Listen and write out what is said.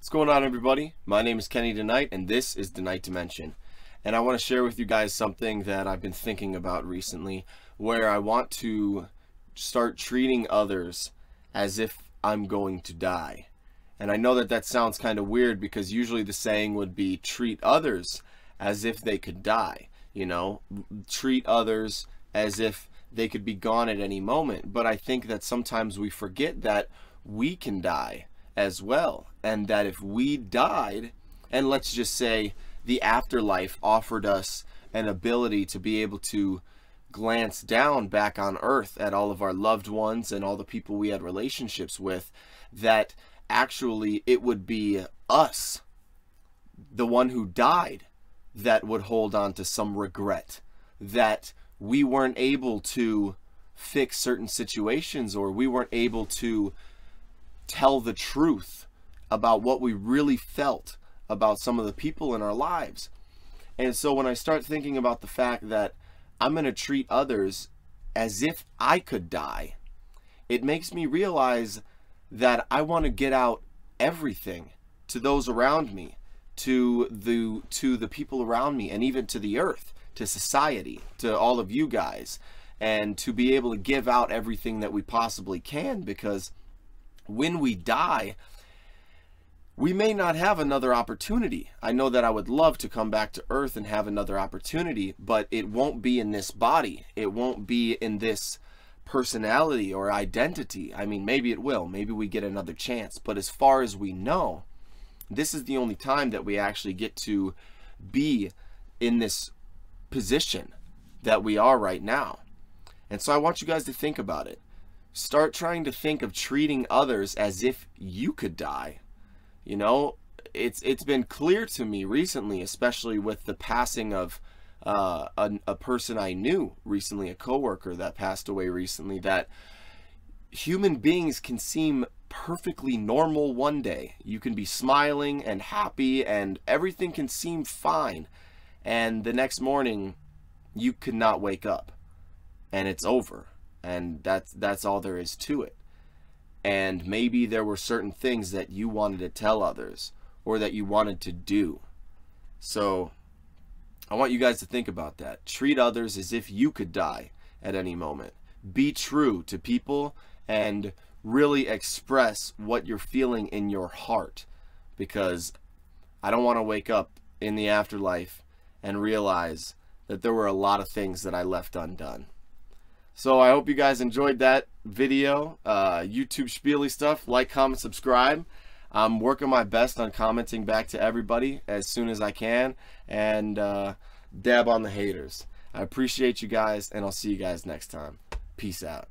What's going on everybody? My name is Kenny DeNight and this is the Night Dimension. And I want to share with you guys something that I've been thinking about recently where I want to start treating others as if I'm going to die. And I know that that sounds kind of weird because usually the saying would be treat others as if they could die, you know, treat others as if they could be gone at any moment. But I think that sometimes we forget that we can die as well. And that if we died, and let's just say the afterlife offered us an ability to be able to glance down back on earth at all of our loved ones and all the people we had relationships with, that actually it would be us, the one who died, that would hold on to some regret that we weren't able to fix certain situations or we weren't able to tell the truth about what we really felt about some of the people in our lives. And so when I start thinking about the fact that I'm going to treat others as if I could die, it makes me realize that I want to get out everything to those around me, to the to the people around me and even to the earth, to society, to all of you guys, and to be able to give out everything that we possibly can because when we die, we may not have another opportunity. I know that I would love to come back to earth and have another opportunity, but it won't be in this body. It won't be in this personality or identity. I mean, maybe it will. Maybe we get another chance. But as far as we know, this is the only time that we actually get to be in this position that we are right now. And so I want you guys to think about it. Start trying to think of treating others as if you could die. You know, it's it's been clear to me recently, especially with the passing of uh, a, a person I knew recently, a coworker that passed away recently, that human beings can seem perfectly normal one day. You can be smiling and happy and everything can seem fine. And the next morning, you could not wake up and it's over and that's that's all there is to it. And maybe there were certain things that you wanted to tell others or that you wanted to do. So i want you guys to think about that. Treat others as if you could die at any moment. Be true to people and really express what you're feeling in your heart. Because i don't want to wake up in the afterlife and realize that there were a lot of things that i left undone so I hope you guys enjoyed that video. Uh, YouTube spiely stuff. Like, comment, subscribe. I'm working my best on commenting back to everybody as soon as I can. And uh, dab on the haters. I appreciate you guys, and I'll see you guys next time. Peace out.